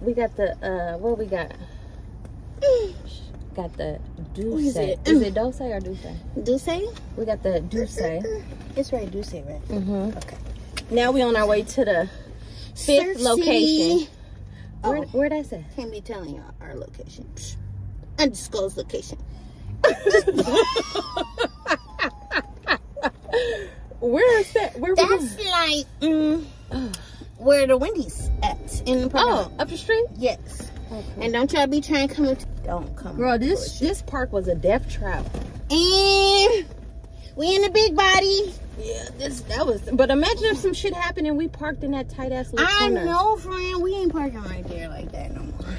we got the uh what we got? Got the Duce. is it? Is it Dulce or Duce? Duce? We got the Duce. It's right, Duce, right? Mm-hmm. Okay. Now we on our way to the fifth Surf location. City. Oh. where that's at? Can't be telling y'all our location. Undisclosed location. Where is that? Where we That's going? like mm, where the Wendy's at in the park. Oh, up the street? yes. And don't y'all be trying to come. To, don't come. Girl, this this park was a death trap. And we in the big body. Yeah, this that was. But imagine if some shit happened and we parked in that tight ass little I corner. know, friend. We ain't parking right there like that no more.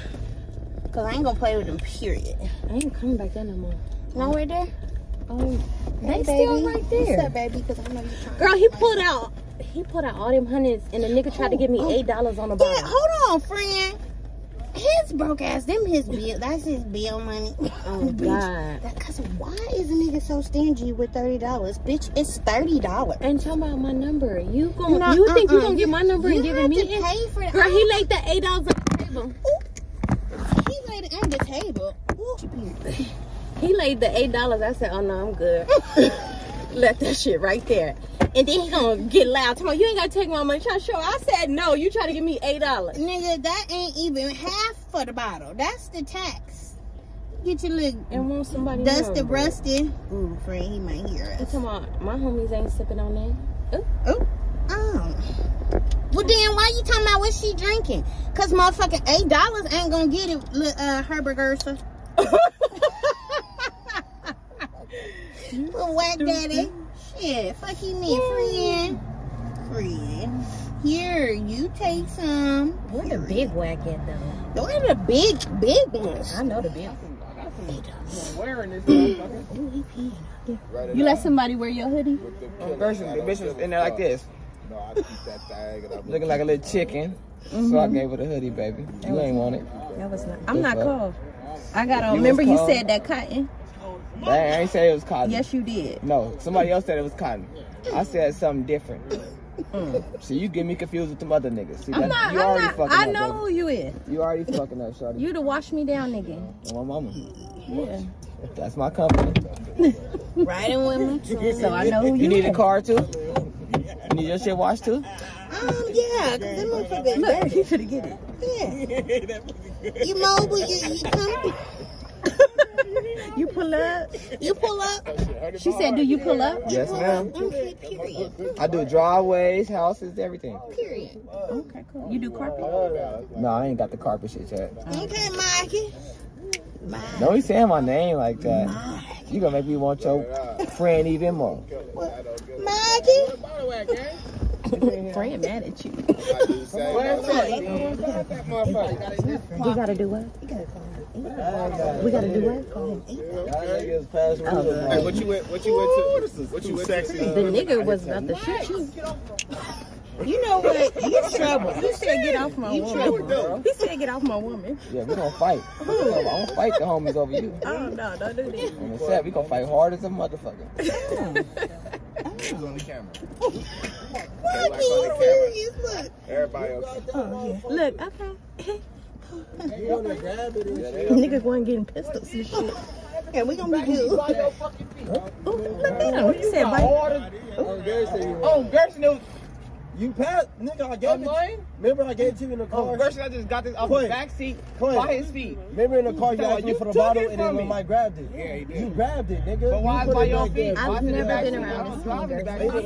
Cause I ain't gonna play with them. Period. I ain't coming back there no more. Nowhere there. Oh, Hey, they still baby. right What's there. up, baby? Cause I know you're trying. Girl, he pulled out. He put out all them hundreds, and the nigga tried to give me eight dollars on the Yeah, bottom. hold on, friend. His broke ass, them his bill. That's his bill money. Oh God! That, Cause why is a nigga so stingy with thirty dollars? Bitch, it's thirty dollars. And talking about my number, you gon' No, you think you uh-uh. gonna get my number You and give me? to pay for. Girl, he laid the eight dollars on the table. He laid it on the table. Ooh. He laid the eight dollars. I said, oh no, I'm good. Left that shit right there. And then he gonna get loud. Talking about, you ain't gotta take my money. Trying to show. I said no. You try to give me eight dollars. Nigga, that ain't even half for the bottle. That's the tax. Get your little And want somebody dusty, number. rusty. Ooh, friend, he might hear us. talking about my homies ain't sipping on that? Ooh. Ooh. Oh. Well then why you talking about what she drinking? Cause motherfucking eight dollars ain't gonna get it uh Herbert Gersa. Little whack daddy. Shit, fuck you mean, friend. Friend. Here, you take some. Where the big whack at though? Where the big, big ones? I know the big. Wearing this. You let somebody wear your hoodie? Person, the bitch was in there like this, No, I keep that thing. and I'm- looking like a little chicken. So I mm-hmm. gave her the hoodie, baby. You ain't want it. That was not. I'm not cold. I got on. Remember you said that cotton? I ain't say it was cotton. Yes, you did. No, somebody else said it was cotton. I said something different. So you get me confused with them other niggas. See, I'm not. you I'm already not. fucking I up, know who you is. You already fucking up, shorty. You to wash me down, nigga. My mama. Yeah. That's my company. Riding with me too. So I know who you, You need a car too? You need your shit washed too? Um, yeah, cause that motherfucker Look, dirty. you finna get it. Yeah. You mobile, you, you come, You pull up. you pull up. Oh, she said, "Do you pull up?" Yes, ma'am. Okay, period. I do driveways, houses, everything. Period. Okay, cool. You do carpet? No, I ain't got the carpet shit yet. Okay, Mikey. Don't be saying my name like that. You gonna make me want your friend even more. Mikey. Friend mad at you. I do say, that motherfucker. We gotta do what? We gotta do what? Hey, what you went? What you went to? What you went to? Uh, the nigga was about to shoot you. You know what? You trouble. He said, "Get off my woman." He said, "Get off my woman." Yeah, we gonna fight. I'm gonna fight the homies over you. Oh no, don't do that. And it's sad, we gonna fight hard as a motherfucker. Who's on the camera? Mikey, you serious? Look. Everybody else. Oh, look, okay. Nigga going getting pistols and shit. Yeah, we gonna be good. By your fucking feet. Oh, look at him. He said, "Bite." Oh, Gary you Oh, Gerson, it was You passed, nigga. I gave it. mine. Remember, I gave it to you in the car. Oh, car. Gerson, I just got this off Quit. the back seat Quit. by his feet. Remember in the car you asked me for the bottle and then when. Mike grabbed it. Yeah, he did. You grabbed it, nigga. But why you put by it your back feet? there. Why I've in the never back been seat? around I was this driving long, the back Leave seat.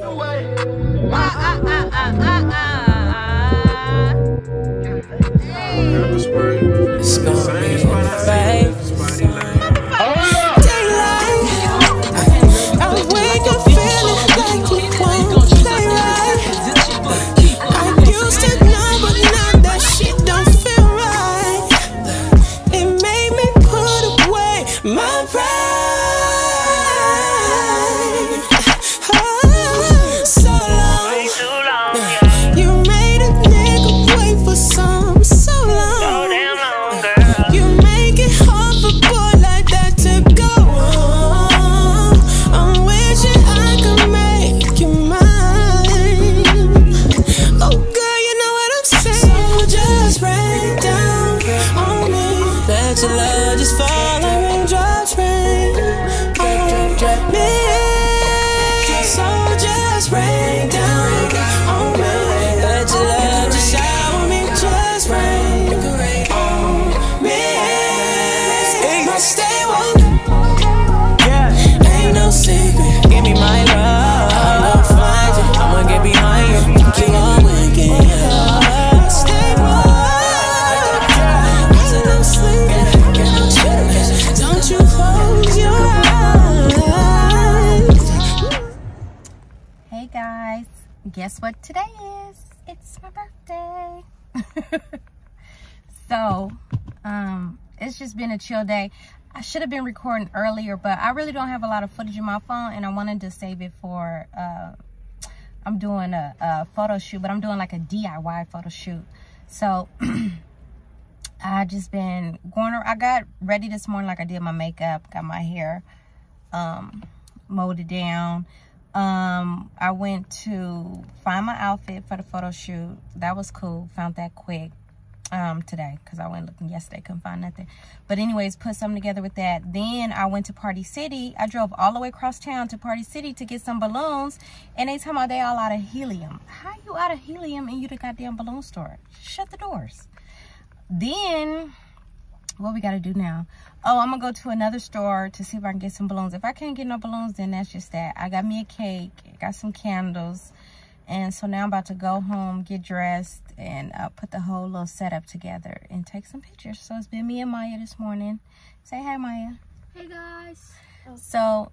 Been recording earlier, but I really don't have a lot of footage in my phone and I wanted to save it for, uh, I'm doing a, a photo shoot, but I'm doing like a DIY photo shoot. So, I just been going, I got ready this morning like I did my makeup, got my hair, um, it down. Um, I went to find my outfit for the photo shoot. That was cool. Found that quick um today because I went looking yesterday, couldn't find nothing. But anyways, put something together with that. Then I went to Party City. I drove all the way across town to Party City to get some balloons, and they talking about they all out of helium. How you out of helium and you the goddamn balloon store? Shut the doors. Then what we gotta do now oh i'm gonna go to another store to see if i can get some balloons if i can't get no balloons then that's just that i got me a cake got some candles and so now i'm about to go home get dressed and uh, put the whole little setup together and take some pictures so it's been me and maya this morning say hi maya Hey guys. so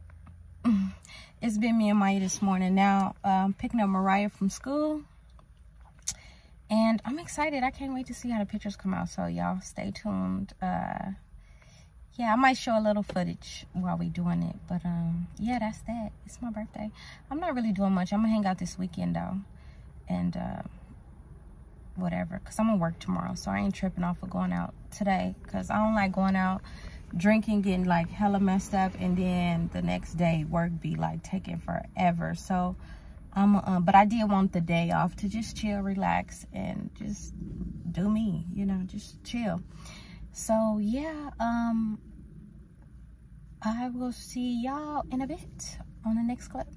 it's been me and Maya this morning. Now um, picking up Mariah from school. And I'm excited. I can't wait to see how the pictures come out. So y'all stay tuned. Uh, yeah, I might show a little footage while we doing it. But um, yeah, that's that. It's my birthday. I'm not really doing much. I'm gonna hang out this weekend though. And uh, whatever. Cause I'm gonna work tomorrow. So I ain't tripping off of going out today. Cause I don't like going out drinking, getting like hella messed up, and then the next day work be like taking forever. So, I'm um, uh, but I did want the day off to just chill, relax, and just do me, you know, just chill. So yeah, um, I will see y'all in a bit on the next clip.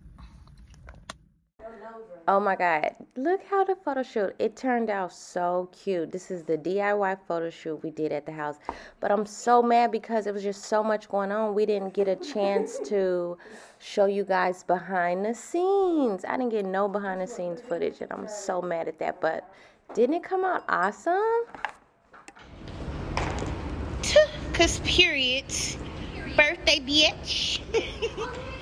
Oh my god, look how the photo shoot. It turned out so cute. This is the DIY photo shoot we did at the house. But I'm so mad because it was just so much going on. We didn't get a chance to show you guys behind the scenes. I didn't get no behind the scenes footage and I'm so mad at that. But didn't it come out awesome? Cause period. Birthday bitch.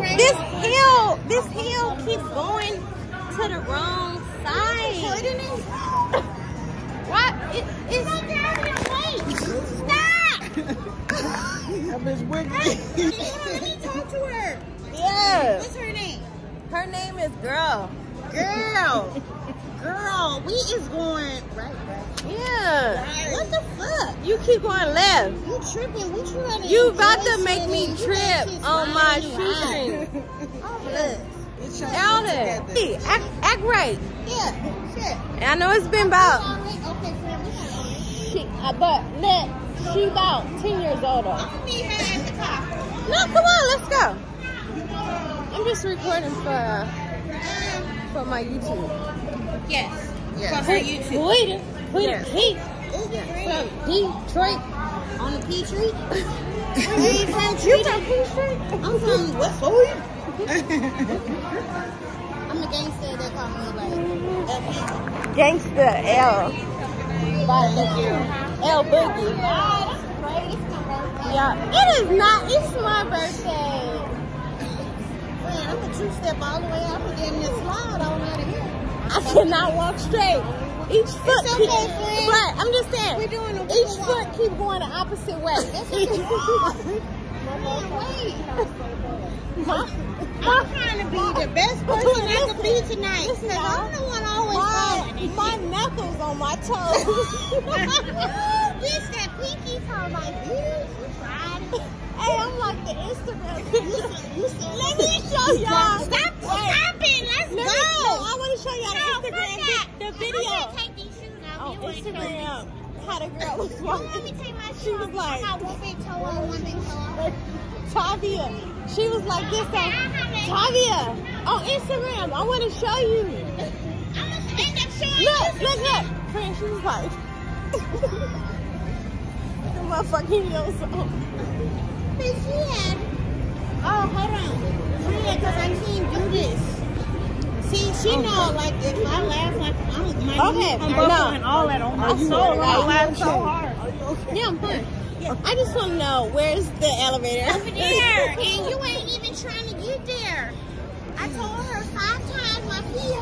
this hill, this hill keeps going to the wrong side. Put it in. What? It, it's That bitch wicked. Let me talk to her. yeah. What's her name? Her name is Girl. Girl. Girl, we is going right, right. Yeah. What the fuck? You keep going left. You tripping? What you ready? You about to make me trip on my shoestring. Look. Down there. Hey, act, act right. Yeah, shit. And I know it's been about, Okay, we she, uh, but let, she about 10 years older. I'm gonna meet her at the car. No, come on, let's go. I'm just recording for, uh, for my YouTube. Yes. Yeah. For her YouTube. Bleeding. Bleeding Yes. Pete friend. from Detroit. On the Peachtree. You from, You from Peachtree? I'm from West Side. I'm a gangster. They call me like LP. Gangsta L. L Boogie. Yeah. It is not. It's my birthday. Friend, I'm a two step all the way up and this slide on out of here. I cannot walk straight. Each foot It's okay, keep, friend. Right, I'm just saying. We're doing a each wiggle foot walk. keep going the opposite way. That's okay. Wait. My, I'm trying to be the best person I could be tonight. Because I'm the one always my, falling. my knuckles on my toes. This that pinky toe like this. hey, I'm like the Instagram. Let me show y'all. Stop stopping. Let's Let go. no, I want to show y'all No, the Instagram, fuck that. vi- the I'm video gonna take these shoes off. on You wanna oh, show me? Instagram. How the girl was Let me walking. take my She was like, I got one big toe on, one big toe off. Tavia. She was like this. Tavia, on Instagram, I want to show you. I'm gonna end up showing Look, you. look, look. Friend, she was like, the motherfucking heels on. But she had. Oh, hold on. Friend, because I can't do this. See, she know, like, if I laugh, like, I'm, my Okay, I'm no. buckling all that on my soul. I laugh so hard. Yeah, I'm fine. I just want to know where's the elevator? Over there, and you ain't even trying to get there. I told her five times my feet.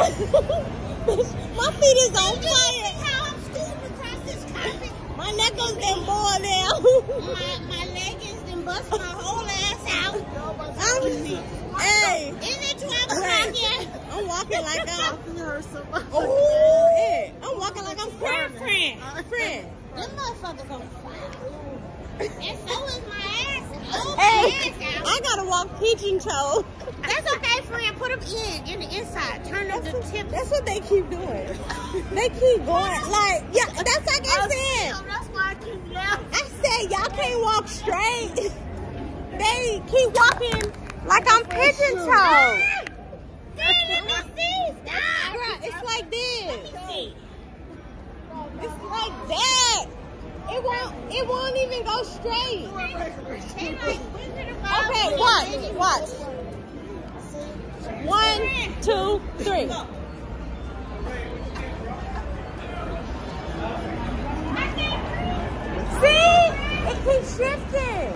My feet is on fire. How I'm scooting across this carpet. My knuckles been boiled down. My my leggings done bust my whole ass out. I'm, hey, Is it 12 o'clock yet? I'm walking like I'm. Oh, yeah. I'm walking like I'm Friend, friend. friend. Friend. Them motherfuckers on fire. And so is my ass. Oh, Hey, my ass out. I gotta walk pigeon toe. That's okay, friend. Put them in, in the inside. Turn up the tip. That's what they keep doing. They keep going like, yeah, that's like I oh, said. So that's why I keep laughing. I said y'all can't walk straight. They keep walking like I'm pigeon toe. See, let me see. Stop. It's like this. Let me see. It's like that. It won't. It won't even go straight. They like Wizard of Oz. Okay, watch, watch. One, two, three. See, it keeps shifting.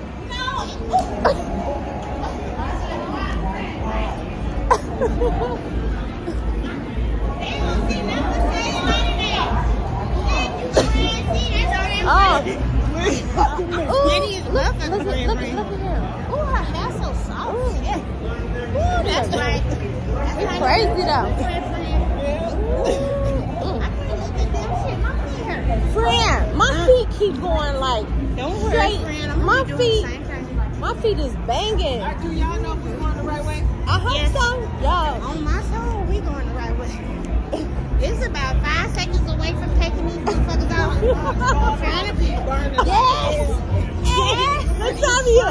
They Oh, want. Lady is love look at look look at him. Ooh, her so soft. Ooh, that's like, that's It's like crazy though. friend, friend. I can't look at them shit. My feet. Friend, my feet keep going like Don't straight. worry, friend. I'm my gonna be doing feet, the same thing. my feet is banging. Uh, do y'all know if we're going the right way? I hope Yes. so. Yo, On my soul, we going the right way. It's about five seconds away from taking these motherfuckers out. Trying to be burning. yes, yes. Latavia.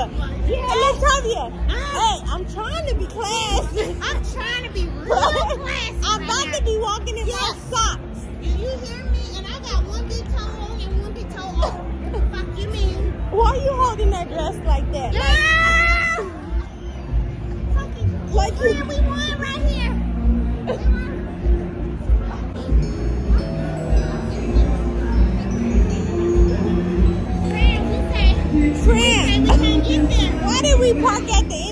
Latavia. Hey, I'm trying to be classy. I'm trying to be real classy. I'm right about now. to be walking in my Yes. socks. Do you hear me? And I got one big toe on and one big toe off. What the fuck you mean? Why are you holding that dress like that? Yeah! Fucking Like, like friend, we won right here. did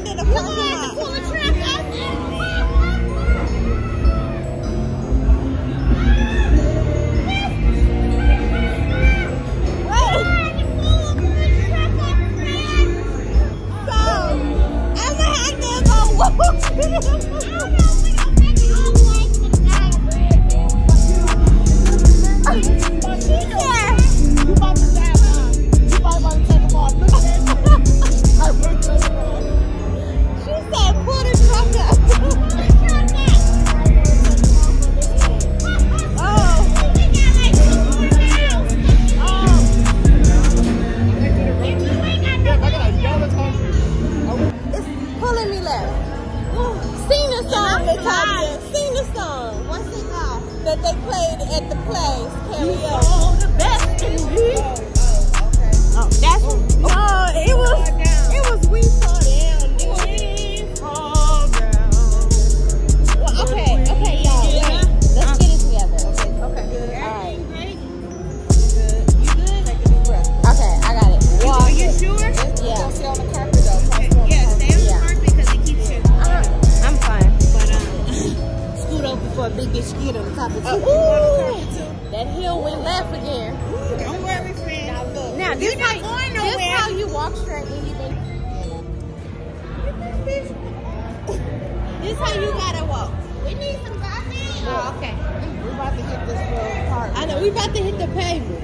How you gotta walk. We need some coffee. Oh, okay. We're about to hit this little part. I know we about to hit the pavement.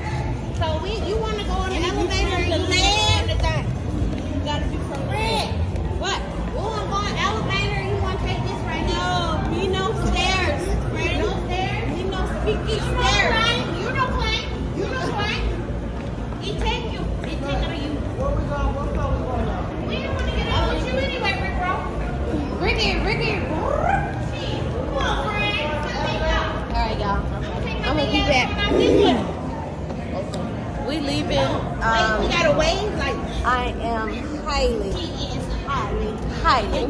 So we, you want to go on the And if you elevator and land- land the thing. You gotta be from Fred, What? we want to go on the elevator. You want to take this right now? No, me no stairs. Fred, no stairs. Me no speaky You no stairs. plane. You no plane. You no plane. He take you. He take out you. Where we going? What floor we going on? We didn't want to get on with you anyway, Rick Bro. Ricky, Ricky. Shit. Come on, Fred. Take up. All right, y'all. Take I'ma my be big back. ass when I see you. We leaving. Um, we gotta wave like I am highly, he is highly. highly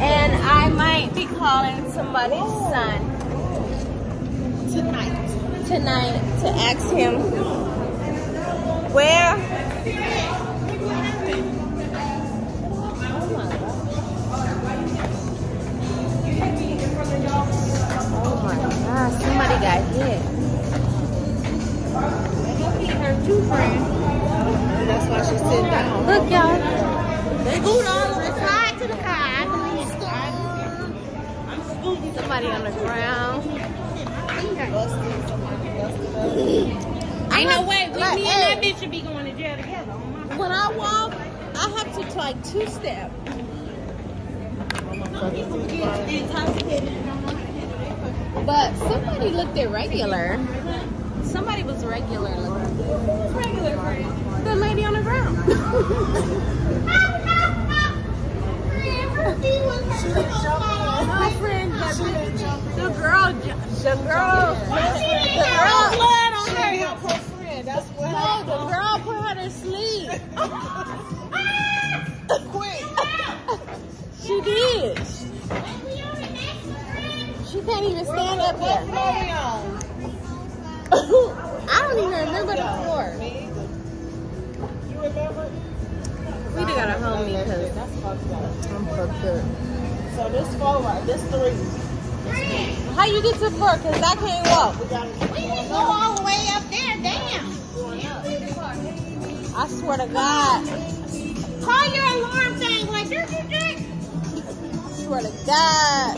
and I might be calling somebody's son tonight. tonight to ask him where. Oh my God! Somebody got hit. That's why she's sitting down. Look, y'all. They boot on the side to the car. I believe so. Somebody on the ground. Ain't no way. We, Like, me and that bitch should be going to jail together. Oh When I walk, I have to like two step. But somebody looked irregular. Somebody was regular looking. Regular, friend? The lady on the ground. no, friend, the, girl, the girl, the girl, blood on She her. helped her friend. That's what No, the girl put her to sleep. Quick. She did. She can't even stand up What I don't even remember the floor. You remember? We just gotta hold me because That's fucked up. I'm fucked up. So this four uh, right, this three. How you get to four? Cause I can't walk. We gotta We didn't go all the way up there. Damn. I swear to God. Call your alarm thing like this is it. swear to God.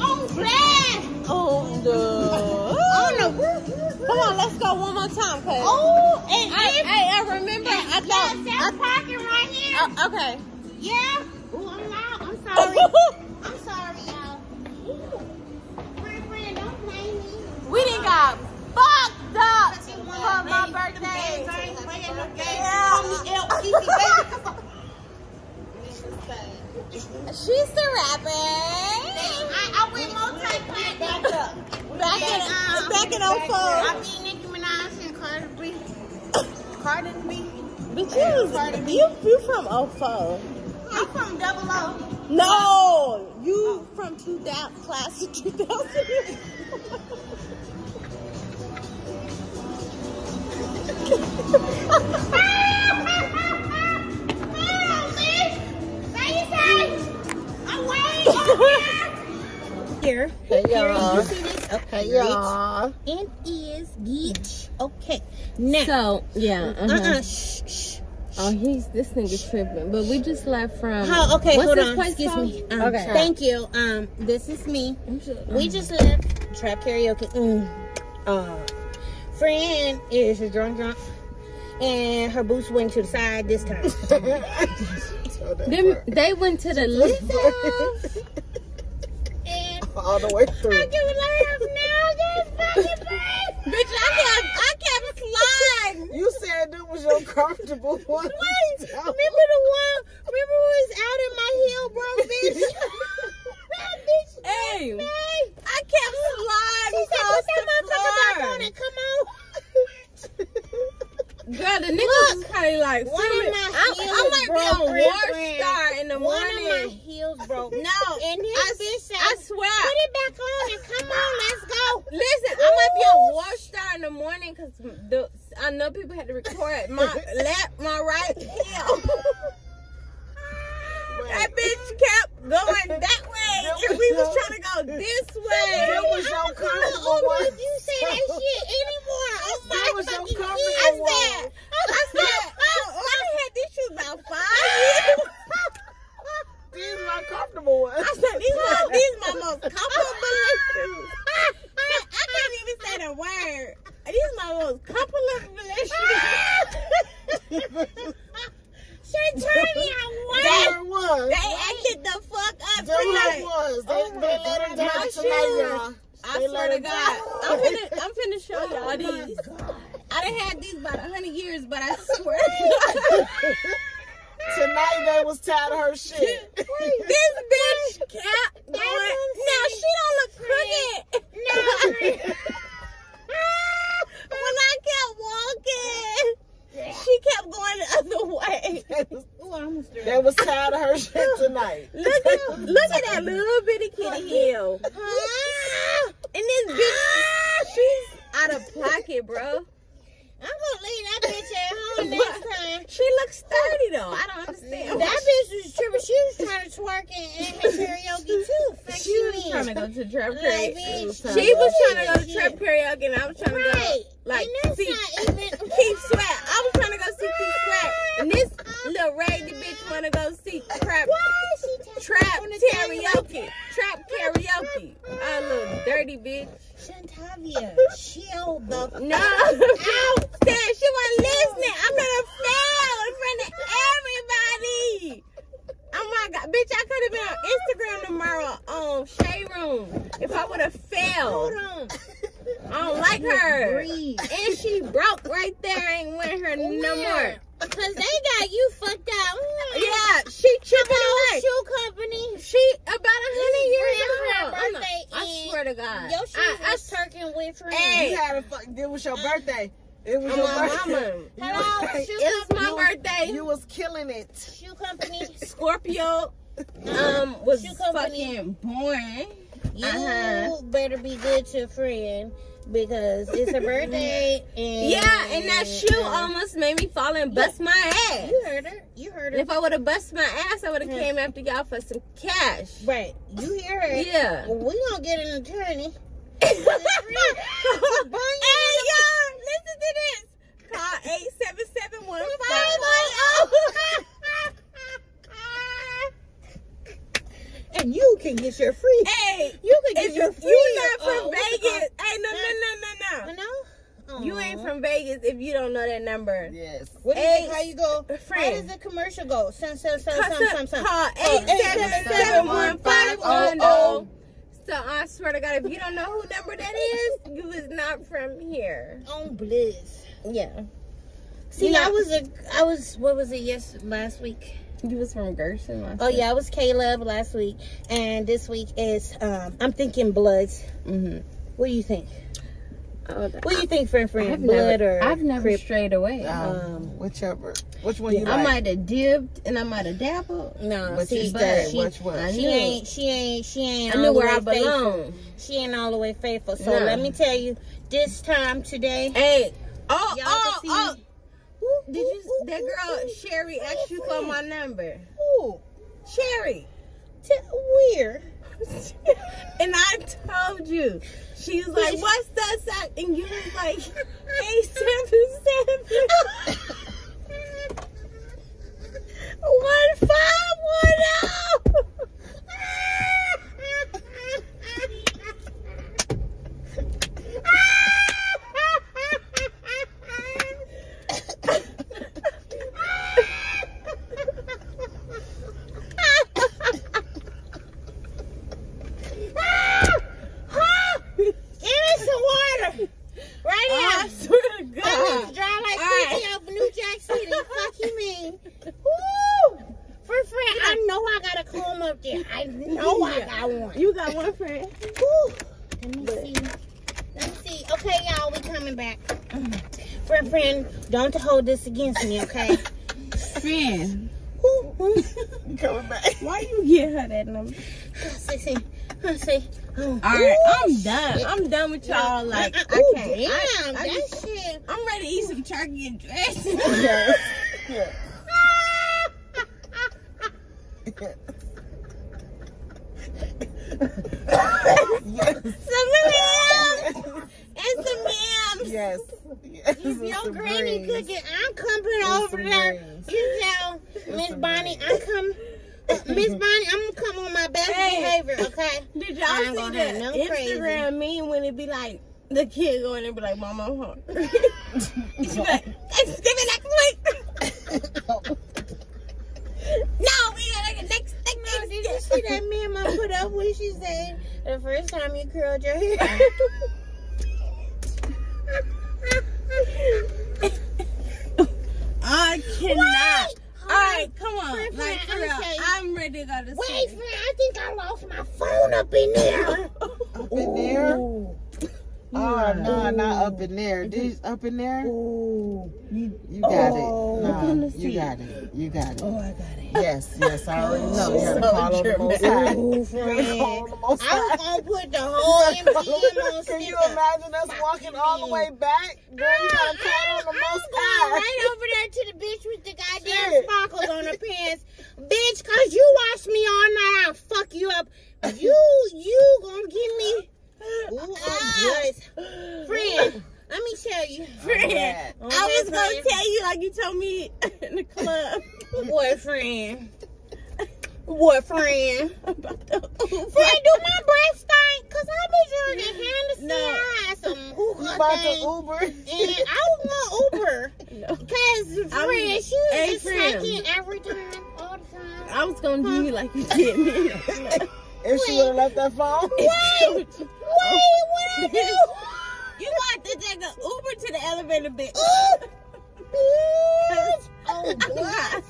On glass. The. On the. Come on, let's go one more time. Cause Oh, and I, if I, I remember. I yeah, thought. self parking right here. I, okay. yeah. Ooh, I'm loud. I'm sorry. I'm sorry, y'all. Friend, friend, don't play me. we didn't got fucked up for my birthday. Yeah. Yeah. Kiki, baby, come on. She's the rapper. I, I went multi-platinum. Back up. Back it, uh, back it on I phone. beat Nicki Minaj and Cardi B. Cardi B. But you, you, you from 04. I'm from Double O. No, you from 2000, class of 2000. Here. Hey, y'all. You see this? Okay, y'all. It is bitch. Okay. Now. So, yeah. Uh-huh. uh-uh. Shh, shh. Oh, he's this nigga tripping. But we just left from. Oh, okay, what's hold this on. place Excuse called? me. Um, Okay. Thank you. Um, this is me. We just left trap karaoke. Mm. Uh, friend is a drunk drunk, and her boots went to the side this time. Them, they went to the and All the way through. I can laugh now. This fucking face. Bitch, I kept, I kept sliding. You said it was your comfortable one. Wait, remember the one? Remember who was out in my heel, bro, bitch? that bitch. Hey. I kept sliding She said, put that motherfucker back on and come on. Girl, the nigga was kind of like, One of my I, heels I might broke, be on War. Star in the One of my heels broke. No, And I, bitch said, I swear. put it back on and come on, let's go. Listen, I might be on WorldStar in the morning because the I know people had to record my left, my right heel. that bitch kept going that way, and we was trying to go this way. That was your comfortable if I would have failed. Hold on. I don't like her. And she broke right there. I ain't with her no more. Cause they got you fucked up. Yeah, she tripping away. shoe company. She about a hundred years Her old. I'm birthday not- I swear to God. Your shoes I, I, was turking with friends. Hey. You had a fuck. It was your birthday. It was I'm your my birthday. mama. You Hello, was- shoe It was my company. birthday. You was killing it. Shoe company. Scorpio um was Shoe company. fucking born. You Uh-huh. better be good to a friend because it's her birthday and Yeah, and that shoe almost made me fall and bust my ass. You heard her. You heard And her. if I would have bust my ass, I would have Yeah. came after y'all for some cash. Right. You hear her. Yeah. Well, we gonna get an attorney. hey y'all, listen to this. Call eight seven seven one five one And you can get your free. Hey, You can get if your you free. not from uh, what's it Vegas, hey, no, no, no, called? no, no. No. You ain't from Vegas if you don't know that number. Yes. What is Hey, it? How you go? How friend. does the commercial go? Some, some, some, Call, some, some, some. call Oh, 877-1510. So I swear to God, if you don't know who number that is, you is not from here. On Bliss. Yeah. See, You know- I was a, I was, what was it? Yes, last week. You was from Gerson. last Oh week. yeah, I was Caleb last week, and this week is, um, I'm thinking Bloods. Mhm. What do you think? Oh, What do you think, friend, friend? I've Blood never, or I've never Crip? strayed away. Um, whichever. Which one you I might have dipped and I might have dabbled. No, But see, you but she, Which one? I she ain't, she ain't, she ain't. I all knew the where way I faithful. belong. She ain't all the way faithful. So Nah. let me tell you, this time today, Hey, oh, oh, oh. Did you? That girl Sherry asked you for my number. ooh. Sherry, T- Where? and I told you. She was like, "What's that?" And you was like, "Eight seven seven one five one oh." Give me some water. Right I now. swear to I'm God. dry like All right. Quincy of New Jack City. Fuck you mean? Woo! For friend, I know I got a comb up there. I know I got one. You got one friend. Woo! Let me see. Let me see. Okay, y'all, we coming back. Friend, friend, don't hold this against me, okay? Woo. coming back. why you get her that number? See, see, uh, see. All right, I'm done. shit. I'm done with y'all. Like, Uh, uh, I ooh, can't. Damn, I, I that just, shit. I'm ready to eat some turkey and dressing. Yeah. Yeah. some yams and some yams. Yes. Yes. If your granny greens. cooking, I'm coming Some over there. greens. You tell Miss some Bonnie, I'm come. Miss Bonnie, I'm gonna come on my best Hey. behavior, okay? Did y'all I ain't see gonna the have no crazy. Instagram meme when it be like the kid going and be like, "Mama, I'm hungry." She's like, "Thanksgiving next week." no, we gotta get next No, did you see that meme I put up when she said the first time you curled your hair? I cannot. All right, come on. Friend, Like, friend, for I'ma real, tell. I'm ready to go to sleep. Wait, sleep. friend, I think I lost my phone up in there. Up in there? Ooh. Oh, no, not up in there. This up in there? Ooh. You, you got Oh, it. No, you got it. You got it. Oh, I got it. Yes, yes, I already know. You gotta So call on the most high. Ooh, You gotta friend. call on the most I was gonna put the whole MGM on Can you imagine us walking all the way back? Girl, you gotta call on the most high. right over there to the bitch with the goddamn Shit. sparkles on her pants. Bitch, cause you watched me all night, I'll fuck you up. You, you gonna give me. Ooh, oh, good. Friend, let me tell you. Friend, Alright. I was gonna tell you like you told me in the club Boyfriend. Boyfriend. about the Friend, do my breath stink? Cause I be drinking Hennessy. No. I had some hookah about thing. Uber? And I was gonna Uber. No. Cause friend, she was Hey, just friend. taking every time, all the time. I was gonna do you like you did me. If she would have left that phone? Wait, wait, what I do? You want to take an Uber to the elevator, bitch. Bitch. Oh, God.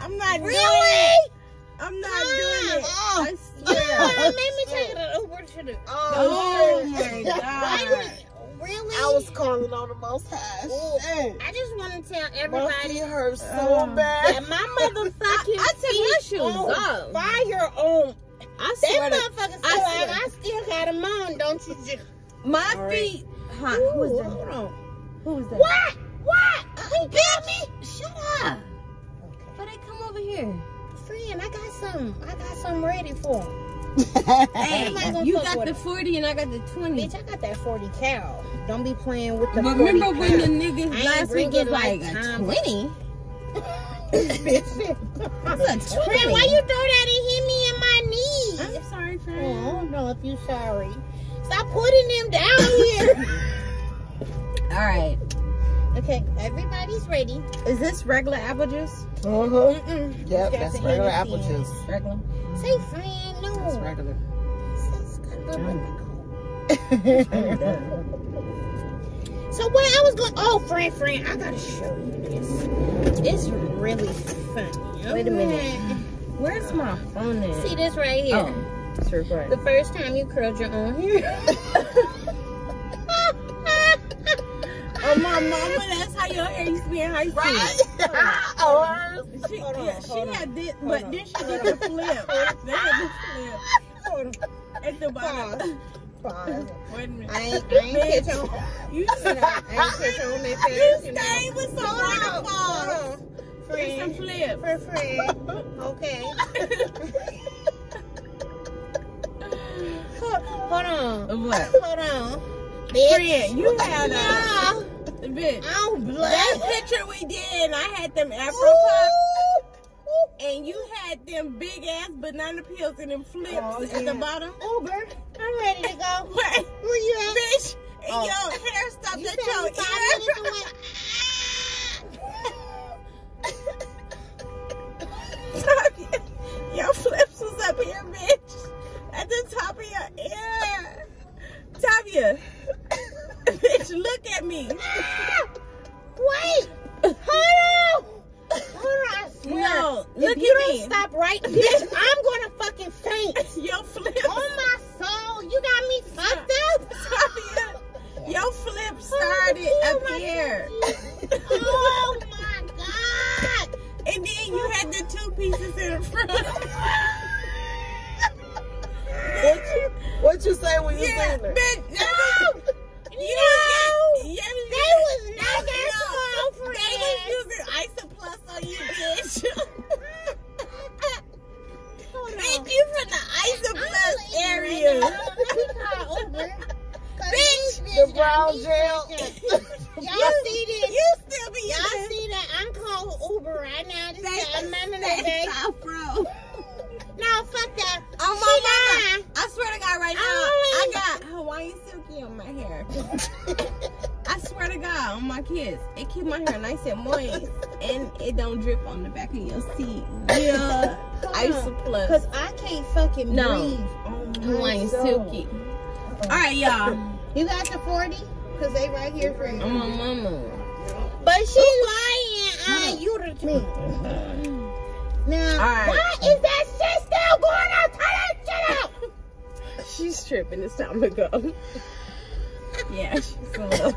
I'm not doing it. I'm not doing it. Oh. I You swear. uh, made me take an Uber to the. Oh shit. my god. was, really? I was calling on the most high. Ooh. I just want to tell everybody feet hurt so Uh, bad. my motherfucking I- I took my shoes off. Fire on. I That swear to motherfucker I still swear. like I still got them on, don't you? Just, my All right. feet. Huh, who was that? hold on. Who was that? What? What? Uh, who uh, got me? Shut up. But they come over here. Friend, I got some. I got some ready for 'em. Hey, am I gonna you got the 40 and I got the 20. Bitch, I got that 40 cal. Don't be playing with the but 40 remember when the niggas last week bringing was like like a 20? Bitch. That's a 20. Friend, why you throw that and hit me in my knee? I'm sorry, Oh, friend. I don't know if you're sorry. Stop putting them down here. All right. okay, everybody's ready. Is this regular apple juice? Uh-huh. Mm-mm. Yep, that's regular apple it. juice. Regular. Say friend, no. That's regular. This is got a little bit of So where I was going? Oh, friend, friend, I gotta show you this. It's really funny. Wait a minute. Where's my phone at? See this right here. Oh, it's recording. The first time you curled your own hair. Oh, my mama, that's how your hair used to be in high school. Oh, She, Hold on, yeah, she on, had this, hold but on. then she did the flip. They had the hold on. flip at the bottom. Pause. Wait a minute. I ain't, I ain't catch on. You, I ain't catch on that fast. you you know. stayed with some Hold waterfalls. On. It's flip. for friend. Okay. Hold on. What? Hold on. Bitch. Friend, you had a bitch. Oh, I'm That picture we did, and I had them Afro puffs, and you had them big ass banana peels and them flips Oh, at the bottom. Uber. I'm ready to go. Wait, Where you at? bitch, Oh. your hair stopped You at your ear. your flips was up here, bitch, at the top of your ear. Tavia, bitch, look at me. Wait. Hold on. Hold on. I swear. No, if look you at don't me. stop right, bitch, I'm gonna fucking faint. Your flips. On my soul, you got me fucked up. Tavia, your flip started Oh, up here. Oh my god. And then you had the two pieces in the front. What you, what you say when you yeah, seen her? bitch. Uh, no. You No. was, yeah, They was not that small, They friend. was using Isoplus on you, bitch. Hold on. bitch, you from the Isoplus area. Let me call Uber. 'Cause Bitch. The brown me gel. freaking- Y'all see this? You still be Y'all using see that? I'm calling Uber right now. This is that a the day. South bro. No, fuck that. Oh She my lying. god. I swear to God right now, I I got Hawaiian silky on my hair. I swear to God, on my kids. It keep my hair nice and moist. And it don't drip on the back of your seat. Yeah. I Isoplus. Cause I can't fucking No. breathe. Oh Hawaiian silky. Alright, y'all. You got the 40? Cause they right here for you. I'm on mama. But she lying on you to me. Now, Alright. why is that shit still going on? Turn that shit out. She's tripping. It's time to go. Yeah, she's a little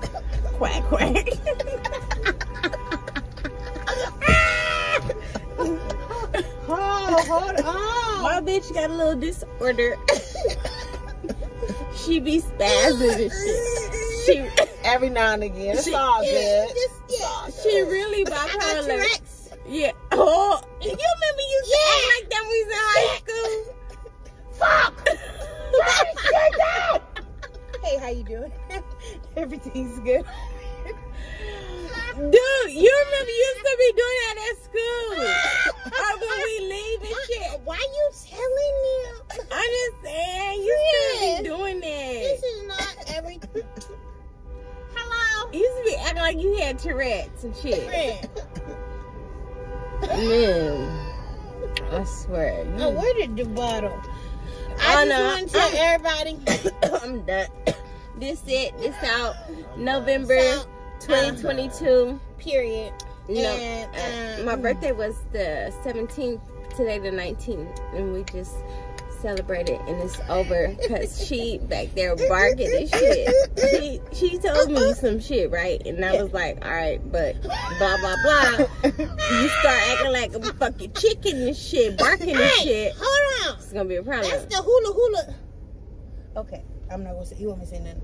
quack quack. Oh, hold on. My bitch got a little disorder. she be spazzing and shit. She Every now and again. It's She- all Yeah, good. just, yeah. she really I got bipolar. Tourette's. Yeah. Oh, you remember you used to act like that when we was in high school? Fuck. Turn this. Hey, how you doing? Everything's good. Dude, you remember you used to be doing that at school. Had Tourette's and shit. Man, I swear. Oh, You, where did the bottle? I I know. just want to tell everybody. I'm done. This it. This out November So, 2022. Period. No, And, uh, um, my birthday was the 17th. Today the 19th, and we just celebrated, and it's over because she back there barking and shit. She she told me some shit, right? And I was like, all right, but blah blah blah. You start acting like a fucking chicken and shit, barking and Hey, shit. hold on. It's gonna be a problem. That's the hula hula. Okay, I'm not gonna say. You want me to say nothing?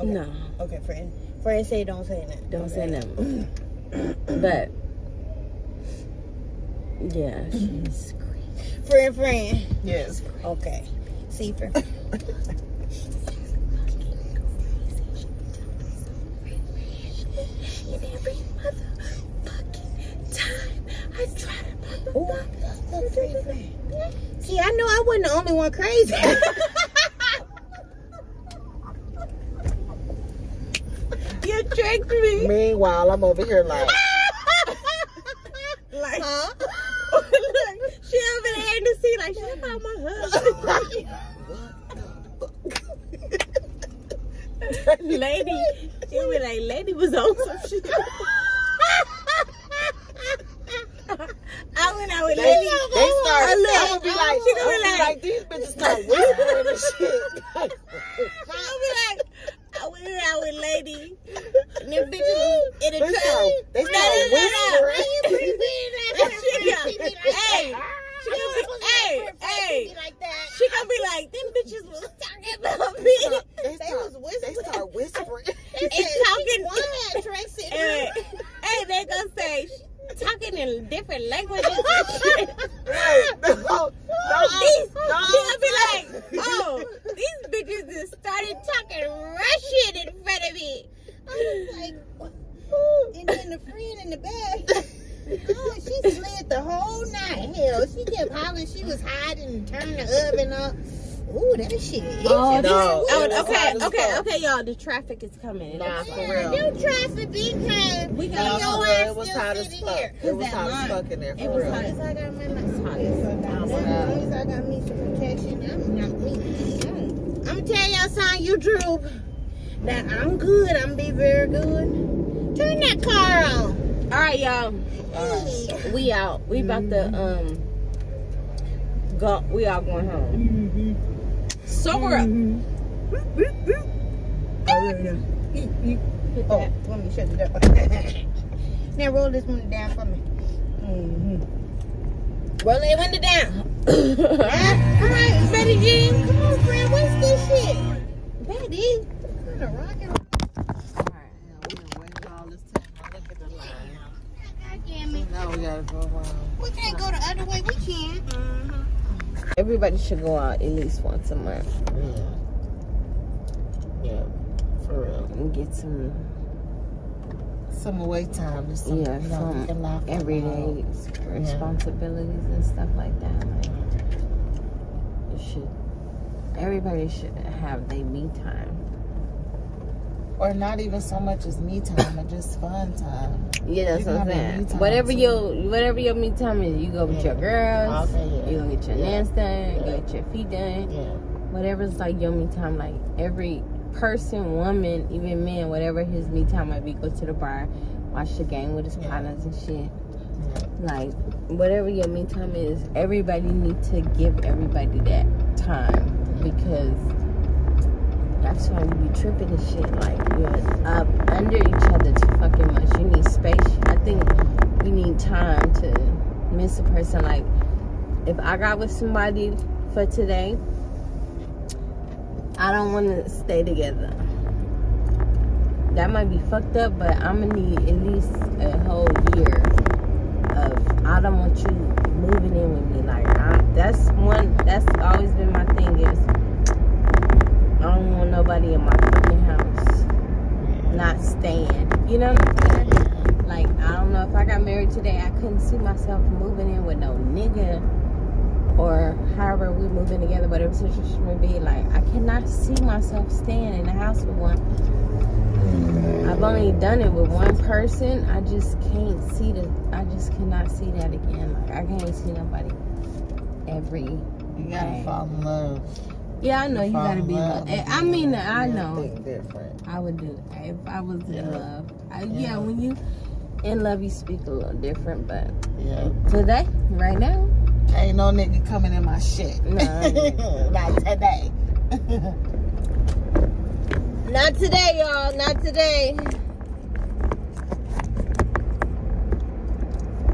Okay. No, Okay, friend. Friend, say don't say nothing. don't say Okay. nothing. But yeah, she's Friend, friend. Yes. Okay. See, friend. And every motherfucking time I try to Ooh, friend, friend. See, I know I wasn't the only one crazy. You tricked me. Meanwhile, I'm over here like, Like, huh? Look, she over there in the seat like, she about my husband. Lady gonna be like, lady was on some shit. I went out with They, lady. they start. Oh, look. Be like, She gonna be like- like, these bitches start whispering and shit. She gonna be like, I went out with lady. And them bitches was in a They truck. start, they No, start no, no, no. whispering. She gonna- Hey, she gonna be, hey, hey. She gonna be like, them bitches was talking about me. They start, they start whispering. And talking. What, Tracy? Hey, hey, they gonna say, talking in different languages and shit. Right. No, no, These, no. she gonna be like, oh, these bitches just started talking Russian in front of me. like, and then the friend in the back. Oh, she slid the whole night. Hell, she kept hollering. She was hiding and turning the oven up. Ooh, that shit. Oh, this, No, oh, it was okay, hot as okay, fuck. okay, y'all. The traffic is coming. Nah, for real. New traffic, big time. We No, got for your real, ass it was hot as fuck. here. It was that hot as fuck in there, It was real. hot As I got my It's hot. As long as I got me some protection, I'm not me. I'm gonna tell y'all something, you droop. That I'm good. I'm be very good. Turn that car on. All right, y'all. Hey. We out. We about to um go. We all going home. So we're Oh, let me shut it up. now roll this one down for me. Mm-hmm. roll that window down. All right, Betty Jean, come on, friend. What's this shit? Betty, I'm gonna rock and God damn it. Now we gotta go around. We can't go the other way. We can. Mm-hmm. Everybody should go out at least once a month Yeah. Yeah. For real. and get some Some away time. Just some, yeah you know, from everyday responsibilities and stuff like that. Like it should. Everybody should have their me time. Or not even so much as me time, but just fun time. Yeah, that's what I'm can have your saying. Whatever too. your whatever your me time is, you go with your girls. Okay, yeah. You go get your Yeah. nails done. You Yeah. get your feet done. Yeah. Whatever's like your me time. Like every person, woman, even man, whatever his me time might be, go to the bar, watch the game with his Yeah. partners and shit. Like whatever your me time is, everybody need to give everybody that time because that's why you be tripping and shit. Like you're up under each other too fucking much. You need space. I think you need time to miss a person. Like if I got with somebody for today, I don't want to stay together. That might be fucked up, but I'm gonna need at least a whole year of I don't want you moving in with me. Like I, that's one. That's always been my thing is I don't want nobody in my fucking house not staying. You know what I'm saying? Like I don't know if I got married today, I couldn't see myself moving in with no nigga or however we moving together, whatever situation may be. Like I cannot see myself staying in the house with one. I've only done it with one person. I just can't see the. I just cannot see that again. Like I can't see nobody every. You gotta day. fall in love. Yeah, I know you Fall gotta be. love Love. I mean, I know. Different. I would do that if I was in love. I, yeah. Yeah. when you in love, you speak a little different. But Yeah. today, right now, Ain't no nigga coming in my shit. no, Not today. not today, y'all. Not today.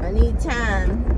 I need time.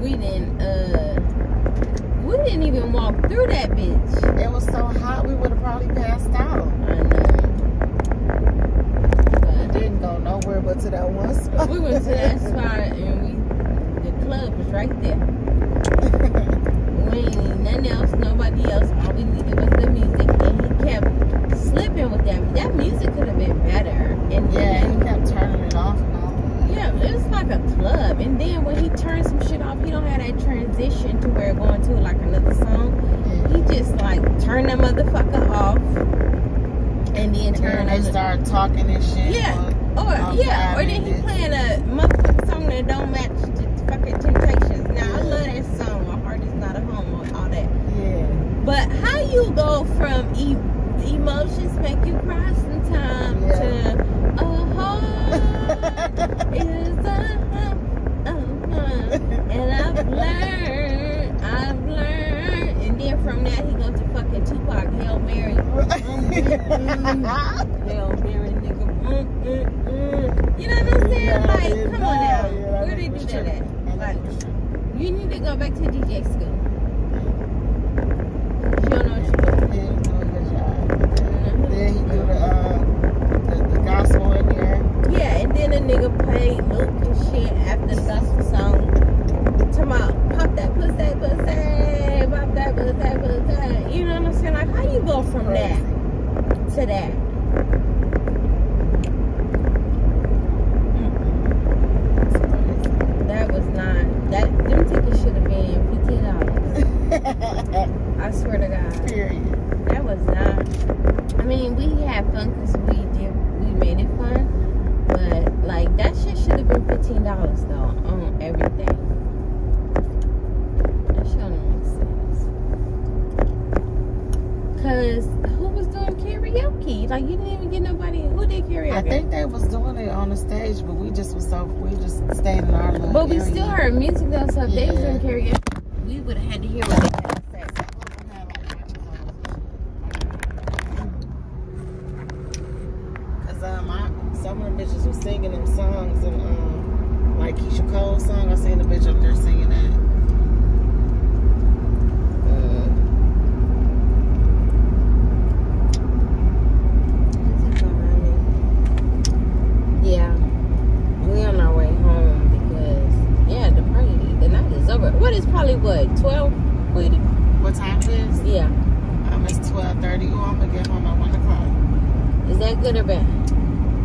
We didn't uh we didn't even walk through that bitch. It was so hot, we would have probably passed out. I know. We But didn't go nowhere but to that one spot. we went to that spot and we the club was right there. We ain't nothing else, nobody else. All we needed was the music and he kept slipping with that. That music could have been better. And Yeah, he kept turning it off. Yeah, it was like a club. And then when he turns some shit off, he don't have that transition to where going to like another song. He just like turn that motherfucker off and then And turn then they start talking and shit. Yeah. on- Or on yeah, or then he playing a motherfucking song that don't match the fucking Temptations. Now I love that song. My heart is not a home or all that. Yeah. But how you go from e- emotions make you cry sometimes Yeah. to a heart is uh, and I've learned, I've learned, and then from that he goes to fucking Tupac, Hail Mary, Hail Mary, nigga, you know what I'm saying? Yeah, like, yeah, come on now, yeah, where they do that at? Like, it was tripping. you need to go back to DJ school. You don't know what you're doing. Yeah, he doing a good job. Mhm. Then he do the, uh, the, the gospel in there. Yeah, and then a nigga played Luke and shit after the gospel song. Talking about pop that pussy, pussy, pop that pussy, pussy. You know what I'm saying? Like, how you go from that to that? Was not that. Them tickets should have been fifteen dollars. I swear to God. Period. That was not. I mean, we had fun because we did. We made it fun, but like that shit should have been fifteen dollars though on everything. That shit don't make sense. Cause who was doing karaoke? Like you didn't even get nobody. Who did karaoke? I think they was doing it on the stage, but we just was so we just stayed in our But we area. still heard music though. So if they was Yeah. doing karaoke, we would have had to hear what they had to say. Cause um, I, some of the bitches was singing them songs and um, like Keyshia Cole song. I seen the bitch up there singing that. Yeah, we on our way home because yeah, the party, the night is over. What is probably what twelve? Wait, What time it is? yeah, Um, it's twelve thirty. Oh, I'm gonna get home at one o'clock. is that good or bad?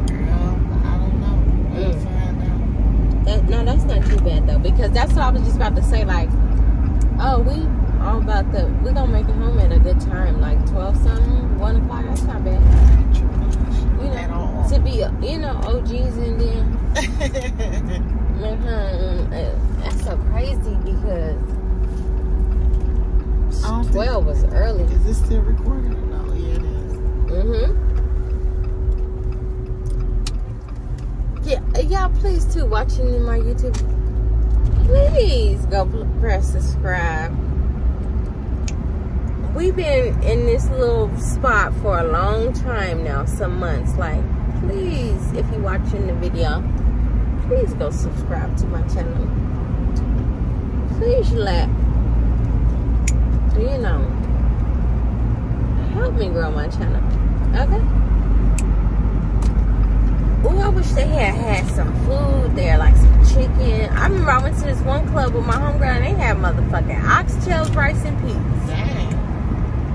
Girl, I don't know. We'll Mm. find out. That no, that's not too bad though because that's what I was just about to say. Like, oh, we all about the we gonna make it home at a good time, like twelve something, one o'clock. That's not bad. You At know, all. to be you know OGs and then Mhm, uh, That's so crazy because I don't think- 12 was early. Is this still recording? or No, yeah, it is. Mm-hmm. Yeah, uh, y'all please too watching in my YouTube. Please go press subscribe. We've been in this little spot for a long time now, some months. Like, please, if you're watching the video, please go subscribe to my channel. Please let you know help me grow my channel. Okay. Oh, I wish they had had some food there, like some chicken. I remember I went to this one club with my homegirl and they had motherfucking oxtails, rice, and peas. Dang.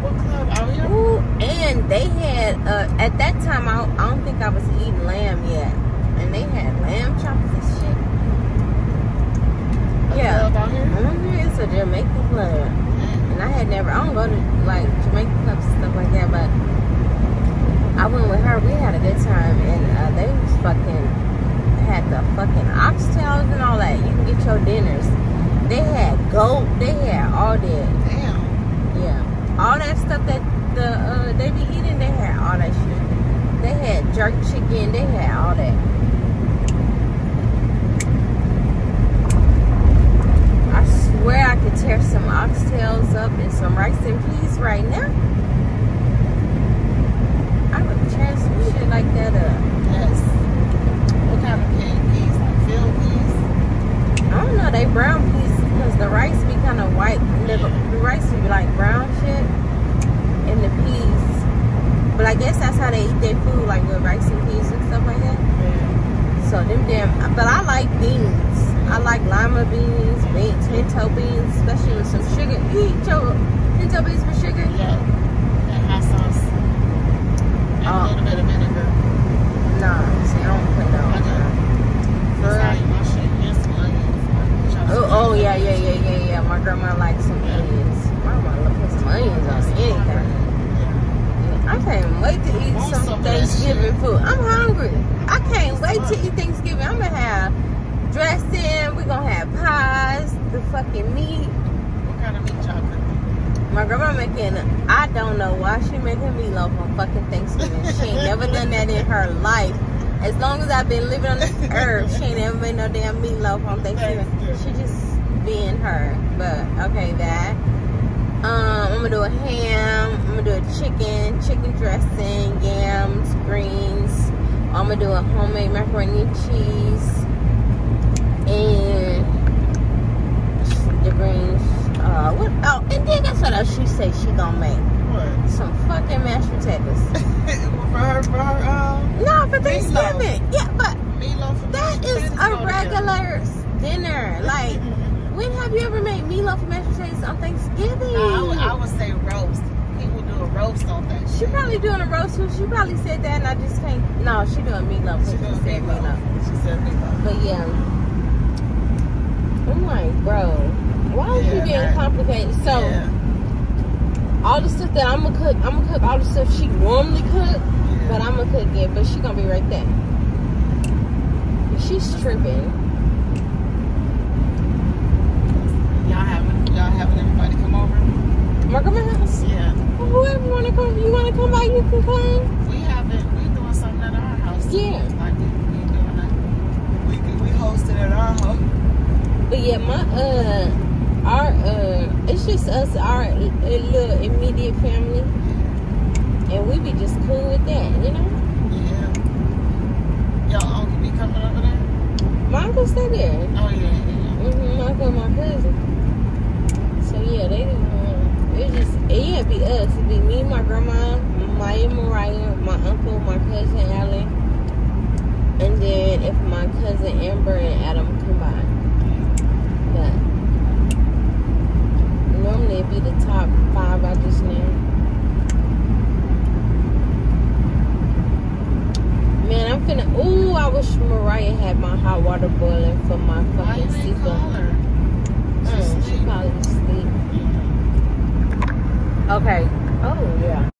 What club are you? Ooh, and they had, uh, at that time, I, I don't think I was eating lamb yet. And they had lamb chops and shit. A Yeah. here? Mhm, It's a Jamaican club. And I had never, I don't go to like Jamaican clubs and stuff like that, but I went with her. We had a good time, and uh, they was fucking had the fucking oxtails and all that. You can get your dinners. They had goat. They had all that. Damn. Yeah, all that stuff that the uh, they be eating. They had all that shit. They had jerk chicken. They had all that. Swear I to tear some oxtails up and some rice and peas right now. I would tear some shit like that up. Yes. What kind of canned peas? Like field peas? I don't know, they brown peas because the rice be kind of white. The, the rice be like brown shit, and the peas. But I guess that's how they eat their food, like with rice and peas and stuff like that. So them damn. But I like beans. I like lima beans, beans, pinto beans, especially with some sugar. You eat your pinto beans with sugar? Yeah. And hot sauce. And Oh. a little bit of vinegar. Nah, see, I don't put no. I do. For That's how real? you wash it. And some onions. Chop some Oh, oh onions. yeah, yeah, yeah, yeah, yeah. My grandma likes some onions. My grandma love put some onions on anything. I can't wait to eat Want some some of that Thanksgiving shit. food. I'm hungry. I can't wait to eat Thanksgiving. I'm gonna have dressing. We're gonna have pies, the fucking meat. What kind of meat y'all cooking? My grandma making. I don't know why she making meatloaf on fucking Thanksgiving. She ain't never done that in her life. As long as I've been living on this earth, she ain't never made no damn meatloaf on Thanksgiving. She just being her. But okay, that. Um, I'm gonna do a ham. I'm gonna do a chicken, chicken dressing, yams, greens. I'm gonna do a homemade macaroni and cheese, and the greens. Uh, what? Oh, and then that's what else she say she gonna make. What? Some fucking mashed potatoes. for her, for her, um, no, for Meatloaf. Thanksgiving. Yeah, but meatloaf. and that mashed is potatoes a go together. regular s- dinner. Like, when have you ever made meatloaf and mashed potatoes on Thanksgiving? No, I would, I would say roast. People do a roast on Thanksgiving. She probably doing a roast too. She probably said that, and I just can't. No, she doing meatloaf. She She, doing said meatloaf. meatloaf. She said meatloaf. But yeah, oh I'm like, bro, why is Yeah, you being complicated? So yeah. all the stuff that I'm gonna cook, I'm gonna cook all the stuff she normally cook, Yeah. but I'm gonna cook it. But she gonna be right there. She's tripping. Y'all having everybody come over? My house. Yeah. Well, whoever wanna come, you wanna come by, you can come. We haven't we doing something at our house. Yeah. Like we, we doing that. We we hosted at our house. But yeah, my uh, our uh, it's just us, our uh, little immediate family, and we be just cool with that, you know. Yeah. Y'all uncle be coming over there? My uncle stay there. Oh yeah, yeah. Mm-hmm, my uncle, my cousin. Yeah, they um, it just it, yeah, be us. It'd be me, my grandma, Maya, Mariah, my uncle, my cousin Alan, and then if my cousin Amber and Adam come by. But normally it'd be the top five I just named. Man, I'm finna. Ooh, I wish Mariah had my hot water boiling for my fucking seafood. Mm, she probably asleep. Okay. Oh yeah.